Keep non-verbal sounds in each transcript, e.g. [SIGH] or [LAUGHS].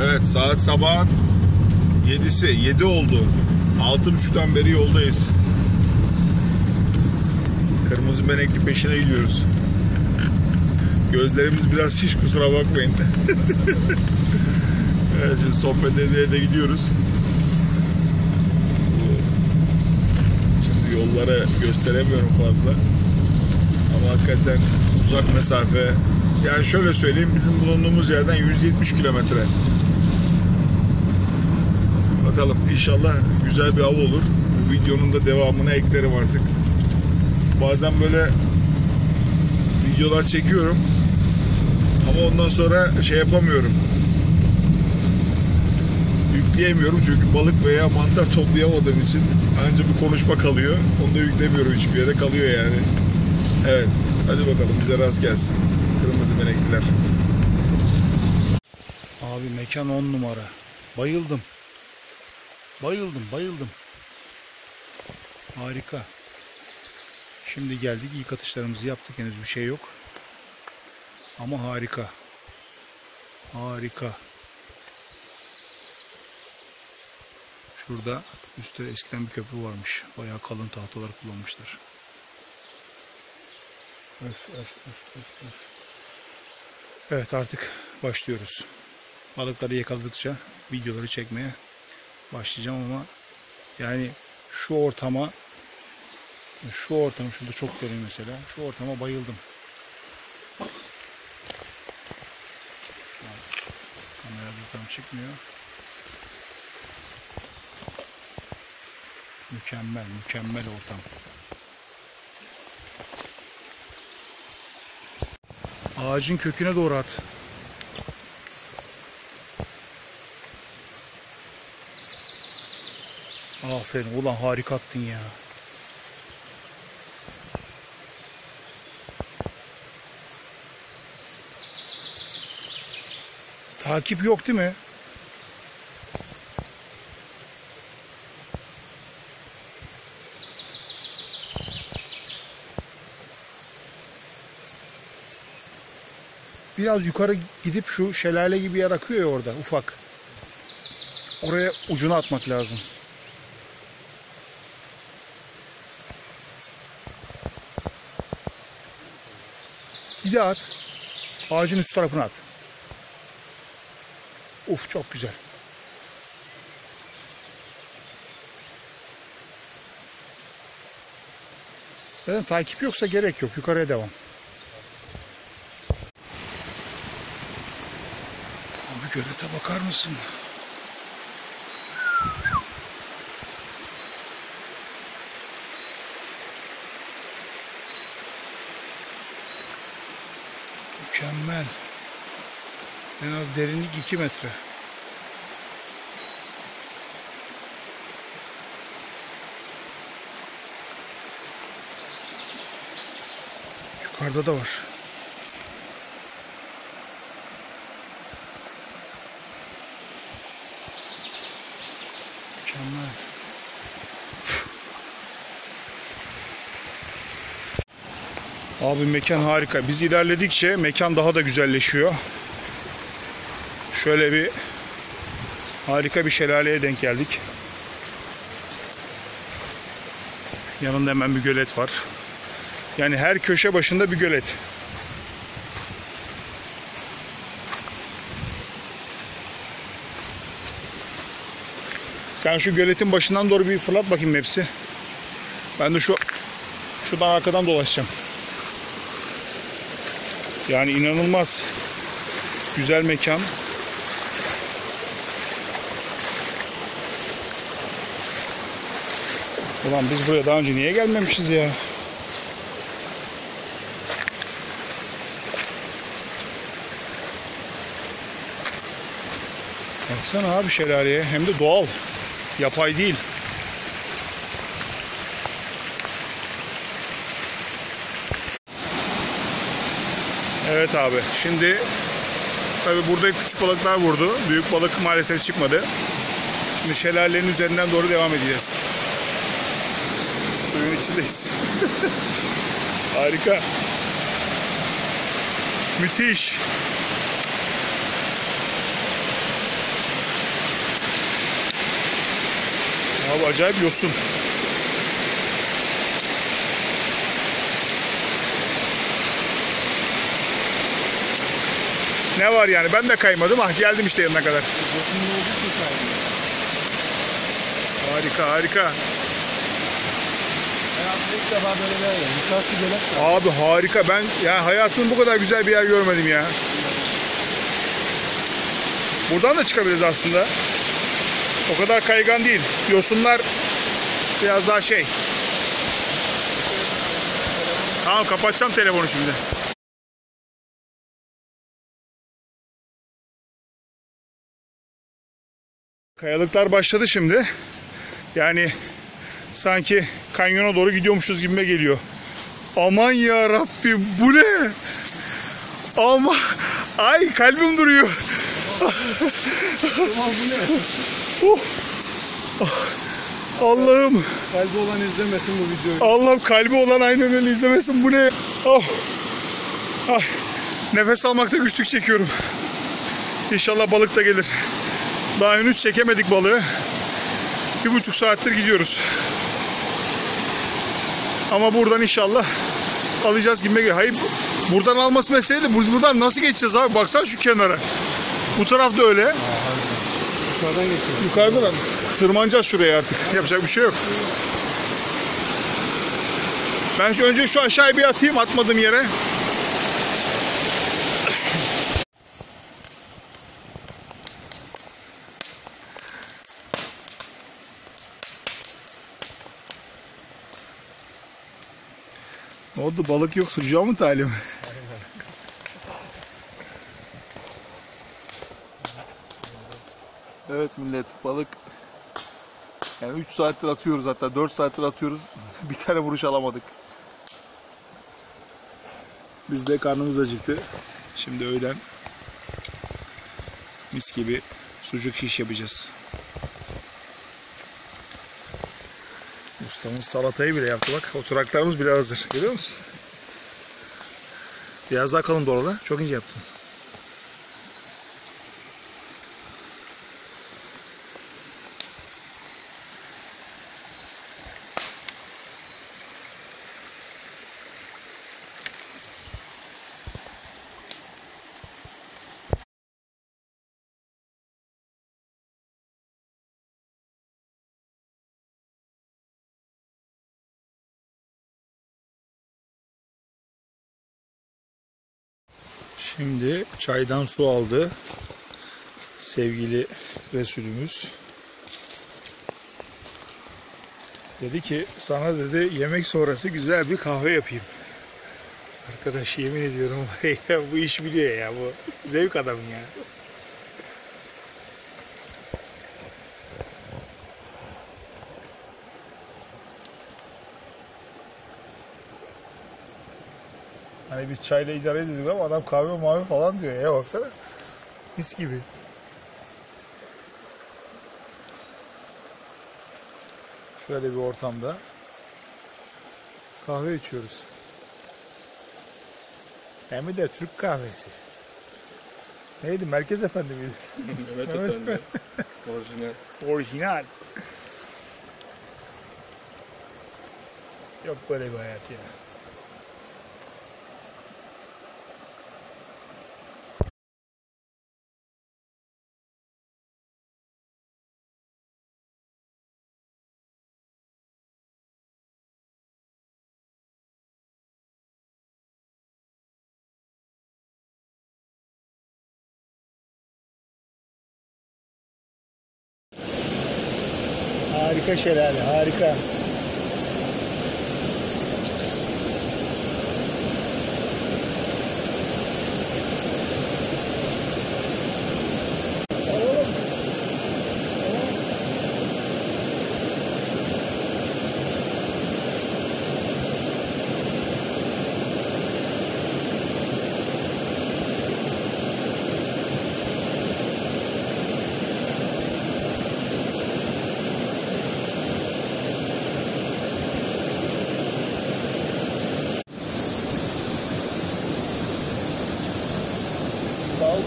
Evet saat sabahın 7'si 7 oldu. 6.30'dan beri yoldayız. Kırmızı benekli peşine gidiyoruz. Gözlerimiz biraz şiş kusura bakmayın. [LAUGHS] evet şimdi sohbet ede de gidiyoruz. Şimdi yolları gösteremiyorum fazla. Ama hakikaten uzak mesafe. Yani şöyle söyleyeyim bizim bulunduğumuz yerden 170 kilometre. Bakalım inşallah güzel bir av olur. Bu videonun da devamını eklerim artık. Bazen böyle videolar çekiyorum. Ama ondan sonra şey yapamıyorum. Yükleyemiyorum çünkü balık veya mantar toplayamadığım için ancak bir konuşma kalıyor. Onu da yüklemiyorum hiçbir yere kalıyor yani. Evet. Hadi bakalım bize rast gelsin. Kırmızı benekliler. Abi mekan on numara. Bayıldım. Bayıldım, bayıldım. Harika. Şimdi geldik ilk atışlarımızı yaptık henüz bir şey yok. Ama harika. Harika. Şurada üstte eskiden bir köprü varmış. Bayağı kalın tahtalar kullanmışlar. Öf, öf, öf, öf, öf. Evet artık başlıyoruz. Balıkları yakaladıkça videoları çekmeye başlayacağım ama yani şu ortama şu ortam şurada çok derin mesela. Şu ortama bayıldım. Kamera tam çıkmıyor. Mükemmel, mükemmel ortam. Ağacın köküne doğru at. Aferin ulan harika ya. Takip yok değil mi? Biraz yukarı gidip şu şelale gibi yer akıyor ya orada ufak. Oraya ucuna atmak lazım. De at. Ağacın üst tarafına at. Uf çok güzel. Zaten takip yoksa gerek yok. Yukarıya devam. Abi gölete bakar mısın? Mükemmel. En az derinlik 2 metre. Yukarıda da var. Mükemmel. Abi mekan harika. Biz ilerledikçe mekan daha da güzelleşiyor. Şöyle bir harika bir şelaleye denk geldik. Yanında hemen bir gölet var. Yani her köşe başında bir gölet. Sen şu göletin başından doğru bir fırlat bakayım hepsi. Ben de şu şuradan arkadan dolaşacağım. Yani inanılmaz güzel mekan. Ulan biz buraya daha önce niye gelmemişiz ya? Baksana abi şelaleye hem de doğal. Yapay değil. Evet abi şimdi tabi burada küçük balıklar vurdu. Büyük balık maalesef çıkmadı. Şimdi şelalenin üzerinden doğru devam edeceğiz içindeyiz. [LAUGHS] Harika. Müthiş. Abi acayip yosun. Ne var yani? Ben de kaymadım. Ah geldim işte yanına kadar. Harika harika. Defa böyle bir yer. Yukarısı gölet. Abi harika. Ben ya hayatımda bu kadar güzel bir yer görmedim ya. Buradan da çıkabiliriz aslında. O kadar kaygan değil. Yosunlar biraz daha şey. Tamam kapatacağım telefonu şimdi. Kayalıklar başladı şimdi. Yani sanki kanyona doğru gidiyormuşuz gibime geliyor. Aman ya Rabbim bu ne? Ama ay kalbim duruyor. Tamam bu ne? Oh. Ah. Allah'ım Kalbi olan izlemesin bu videoyu. Allah'ım kalbi olan aynen öyle izlemesin bu ne? Oh. Ay. Nefes almakta güçlük çekiyorum. İnşallah balık da gelir. Daha henüz çekemedik balığı. Bir buçuk saattir gidiyoruz. Ama buradan inşallah alacağız gibi geliyor. Hayır buradan alması mesele de bur- buradan nasıl geçeceğiz abi? Baksana şu kenara. Bu taraf da öyle. Yukarıdan geçiyor. Yukarıda da tırmanacağız şuraya artık. Yapacak bir şey yok. Ben önce şu aşağıya bir atayım atmadığım yere. Oldu balık yok sucuğa mı talim? [LAUGHS] Evet millet balık yani 3 saattir atıyoruz hatta 4 saattir atıyoruz. [LAUGHS] bir tane vuruş alamadık. Biz de karnımız acıktı. Şimdi öğlen mis gibi sucuk şiş yapacağız. Ustamız salatayı bile yaptı bak. Oturaklarımız bile hazır. Görüyor musun? Biraz daha kalın doğralı. Çok ince yaptın. Şimdi çaydan su aldı. Sevgili Resulümüz. Dedi ki sana dedi yemek sonrası güzel bir kahve yapayım. Arkadaş yemin ediyorum [LAUGHS] bu iş biliyor ya bu. Zevk adamı ya. Hani biz çayla idare ediyorduk ama adam kahve mavi falan diyor ya baksana. Mis gibi. Şöyle bir ortamda kahve içiyoruz. Hem de Türk kahvesi. Neydi? Merkez Efendi miydi? [LAUGHS] evet efendim. Orijinal. Orijinal. Yok böyle bir hayat ya. Harika şelale, harika.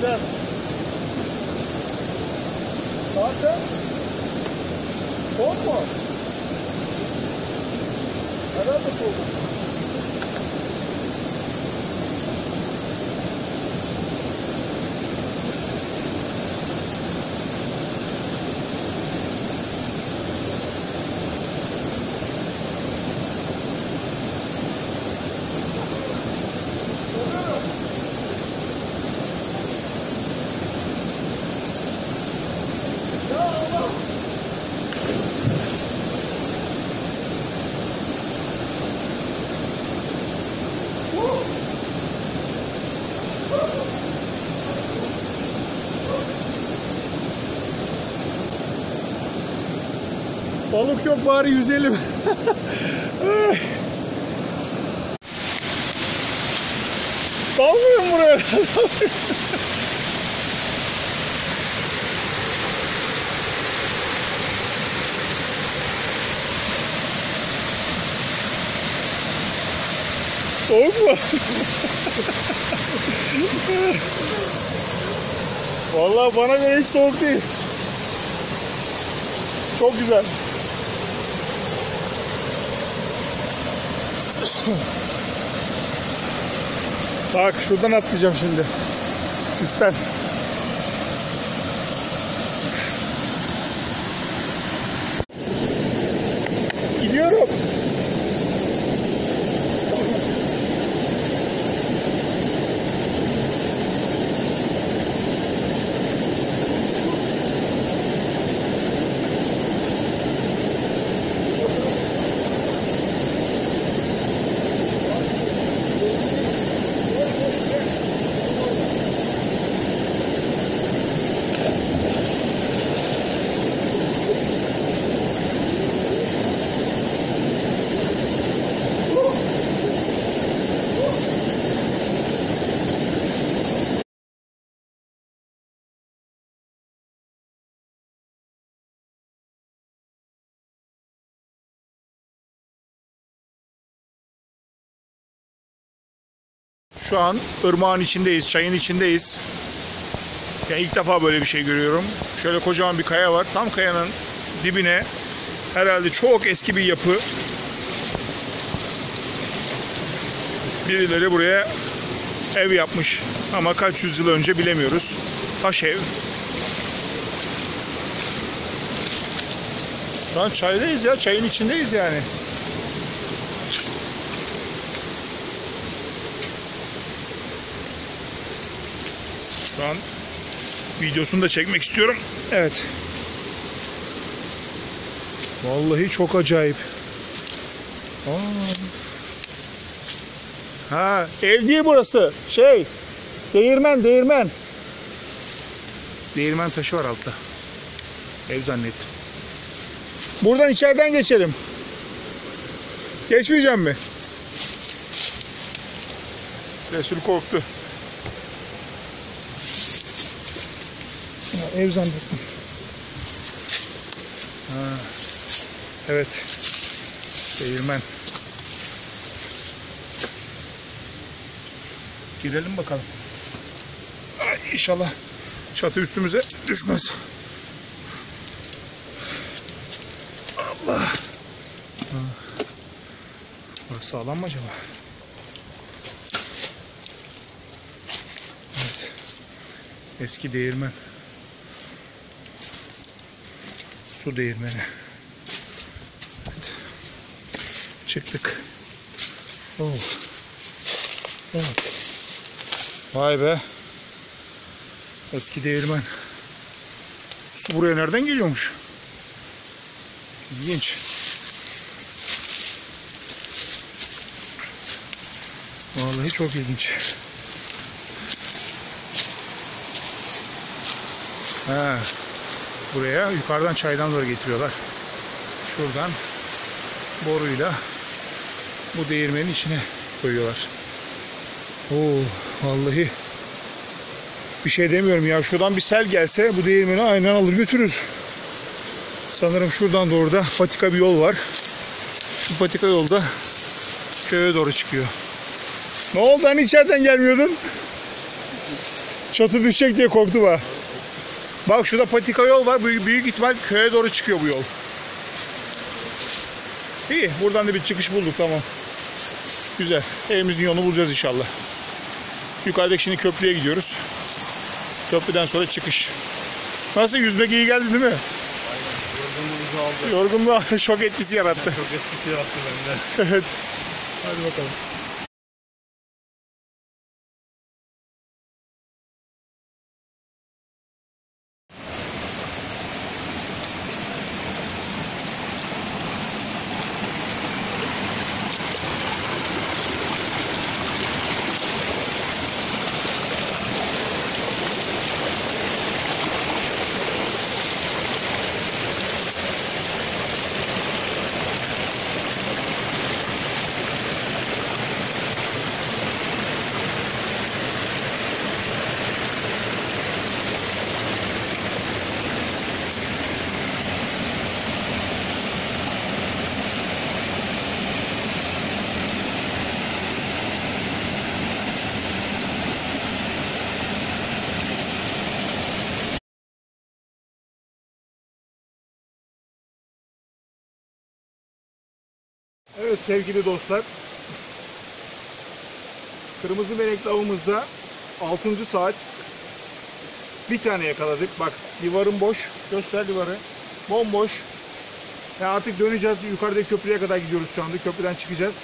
Dalacağız. Zaten Soğuk mu? Herhalde Balık yok bari yüzelim. [LAUGHS] Dalmıyorum buraya. [LAUGHS] Soğuk mu? [LAUGHS] Vallahi bana göre hiç soğuk değil. Çok güzel. Bak şuradan atlayacağım şimdi. Üstten. Gidiyorum. Şu an ırmağın içindeyiz, çayın içindeyiz. Yani ilk defa böyle bir şey görüyorum. Şöyle kocaman bir kaya var. Tam kayanın dibine herhalde çok eski bir yapı. Birileri buraya ev yapmış. Ama kaç yüzyıl önce bilemiyoruz. Taş ev. Şu an çaydayız ya. Çayın içindeyiz yani. Şu an videosunu da çekmek istiyorum. Evet. Vallahi çok acayip. Aa. Ha, ev değil burası. Şey, değirmen, değirmen. Değirmen taşı var altta. Ev zannettim. Buradan içeriden geçelim. Geçmeyeceğim mi? Resul korktu. Ev zannettim. Ha. Evet. Değirmen. Girelim bakalım. Ay, inşallah çatı üstümüze düşmez. Allah. Ha. Burası sağlam mı acaba? Evet. Eski değirmen. Su değirmeni. Evet. Çıktık. Oh. Evet. Vay be. Eski değirmen. Su buraya nereden geliyormuş? İlginç. Vallahi çok ilginç. Ha, buraya yukarıdan çaydanları getiriyorlar. Şuradan boruyla bu değirmenin içine koyuyorlar. Oo, vallahi bir şey demiyorum ya. Şuradan bir sel gelse bu değirmeni aynen alır götürür. Sanırım şuradan doğru da patika bir yol var. Şu patika yolda köye doğru çıkıyor. Ne oldu hani içeriden gelmiyordun? Çatı düşecek diye korktu bak. Bak şurada patika yol var. Büyük, büyük ihtimal köye doğru çıkıyor bu yol. İyi. Buradan da bir çıkış bulduk. Tamam. Güzel. Evimizin yolunu bulacağız inşallah. Yukarıdaki şimdi köprüye gidiyoruz. Köprüden sonra çıkış. Nasıl yüzmek iyi geldi değil mi? Yorgunluğumuzu aldı. Yorgunluğa [LAUGHS] şok etkisi yarattı. Çok etkisi yaptı bende. evet. Hadi bakalım. Evet sevgili dostlar. Kırmızı benekli avımızda 6. saat bir tane yakaladık. Bak livarın boş. Göster livarı. Bomboş. Ve artık döneceğiz. Yukarıdaki köprüye kadar gidiyoruz şu anda. Köprüden çıkacağız.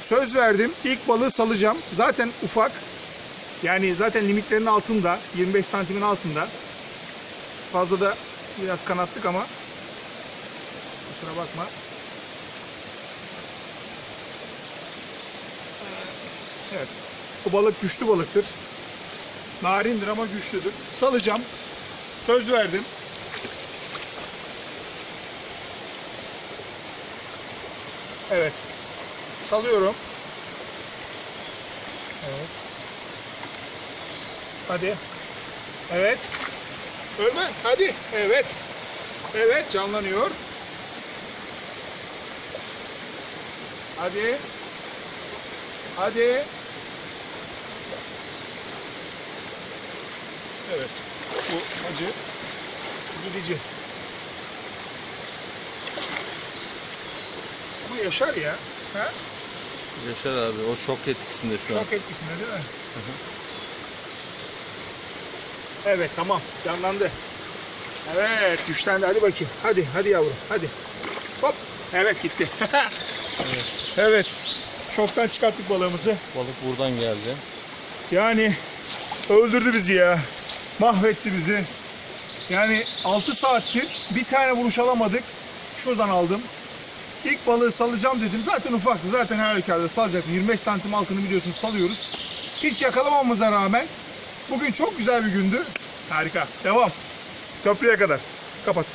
Söz verdim. İlk balığı salacağım. Zaten ufak. Yani zaten limitlerin altında. 25 santimin altında. Fazla da biraz kanattık ama kusura bakma. Evet. Bu balık güçlü balıktır. Narindir ama güçlüdür. Salacağım. Söz verdim. Evet. Salıyorum. Evet. Hadi. Evet. Ölme. Hadi. Evet. Evet canlanıyor. Hadi. Hadi. Evet. Bu acı gidici. Bu yaşar ya. Ha? Yaşar abi o şok etkisinde şu an. Şok etkisinde değil mi? Evet tamam canlandı. Evet güçlendi hadi bakayım. Hadi hadi yavrum hadi. Hop. Evet gitti. evet. [LAUGHS] evet. Şoktan çıkarttık balığımızı. Balık buradan geldi. Yani öldürdü bizi ya. Mahvetti bizi. Yani 6 saattir bir tane vuruş alamadık. Şuradan aldım. İlk balığı salacağım dedim. Zaten ufaktı. Zaten her halükarda salacaktım. 25 santim altını biliyorsunuz salıyoruz. Hiç yakalamamıza rağmen bugün çok güzel bir gündü. Harika. Devam. Köprüye kadar. Kapat.